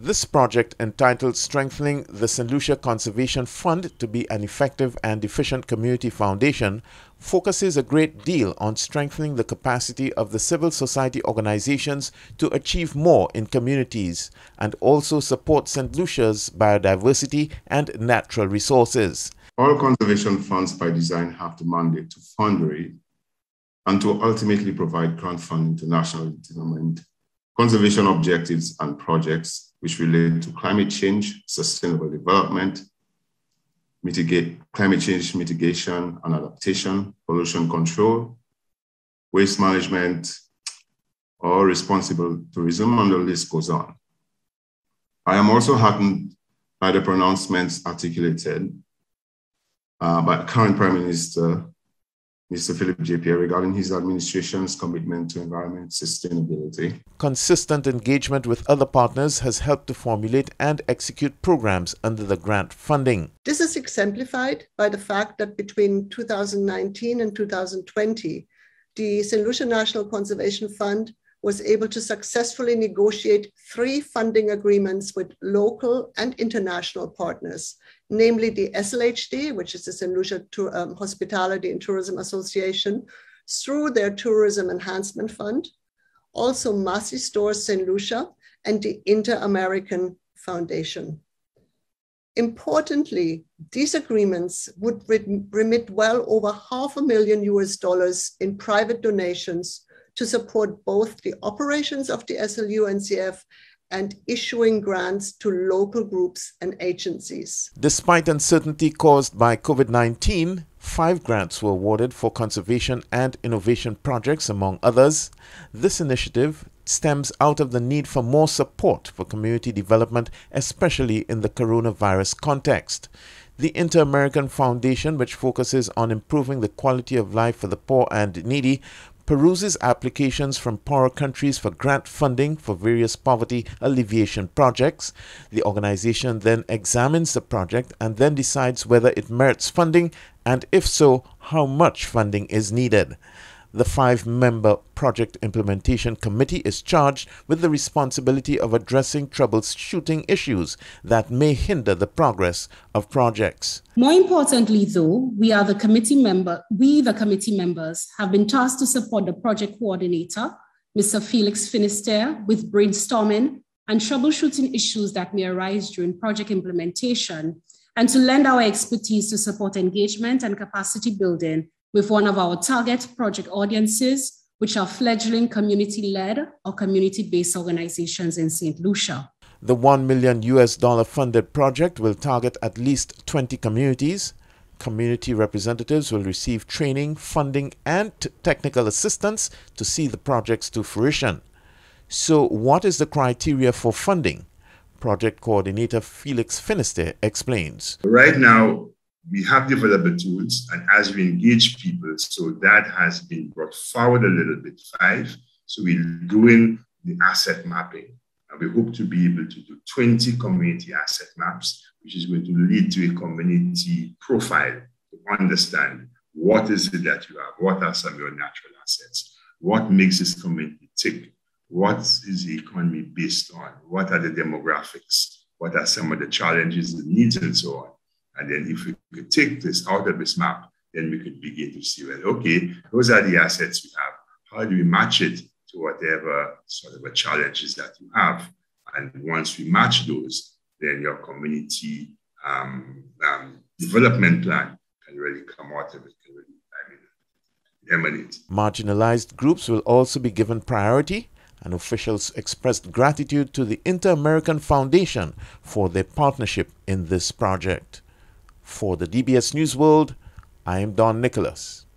This project, entitled Strengthening the St. Lucia Conservation Fund to be an Effective and Efficient Community Foundation, focuses a great deal on strengthening the capacity of the civil society organizations to achieve more in communities and also support St. Lucia's biodiversity and natural resources. All conservation funds by design have the mandate to fundraise and to ultimately provide grant funding to national development, conservation objectives and projects which relate to climate change, sustainable development, mitigate climate change mitigation and adaptation, pollution control, waste management, or responsible tourism, and the list goes on. I am also heartened by the pronouncements articulated uh, by current Prime Minister Mr. Philip J. Pierre regarding his administration's commitment to environment sustainability. Consistent engagement with other partners has helped to formulate and execute programs under the grant funding. This is exemplified by the fact that between 2019 and 2020, the St. Lucia National Conservation Fund was able to successfully negotiate three funding agreements with local and international partners, namely the SLHTA, which is the St. Lucia um, Hospitality and Tourism Association, through their Tourism Enhancement Fund, also Massy Stores St. Lucia, and the Inter-American Foundation. Importantly, these agreements would remit well over half a million US dollars in private donations to support both the operations of the SLU NCF and issuing grants to local groups and agencies. Despite uncertainty caused by COVID 19, five grants were awarded for conservation and innovation projects, among others. This initiative stems out of the need for more support for community development, especially in the coronavirus context. The Inter American Foundation, which focuses on improving the quality of life for the poor and needy, peruses applications from poorer countries for grant funding for various poverty alleviation projects. The organization then examines the project and then decides whether it merits funding and, if so, how much funding is needed. The five member Project Implementation Committee is charged with the responsibility of addressing troubleshooting issues that may hinder the progress of projects. More importantly, though, we are the committee member, we, the committee members, have been tasked to support the project coordinator, Mr. Felix Finisterre, with brainstorming and troubleshooting issues that may arise during project implementation, and to lend our expertise to support engagement and capacity building with one of our target project audiences, which are fledgling community led or community based organizations in St. Lucia. The 1 million US dollar funded project will target at least 20 communities. Community representatives will receive training, funding, and technical assistance to see the projects to fruition. So, what is the criteria for funding? Project coordinator Felix Finisterre explains. Right now, we have developed tools, and as we engage people, so that has been brought forward a little bit. Five, so we're doing the asset mapping, and we hope to be able to do 20 community asset maps, which is going to lead to a community profile to understand what is it that you have, what are some of your natural assets, what makes this community tick, what is the economy based on, what are the demographics, what are some of the challenges, the needs, and so on. And then if we could take this out of this map, then we could begin to see, well, okay, those are the assets we have. How do we match it to whatever sort of challenges that you have? And once we match those, then your community um, um, development plan can really come out of it, can really I mean, emanate. Marginalized groups will also be given priority and officials expressed gratitude to the Inter American Foundation for their partnership in this project. For the DBS News World, I am Don Nicholas.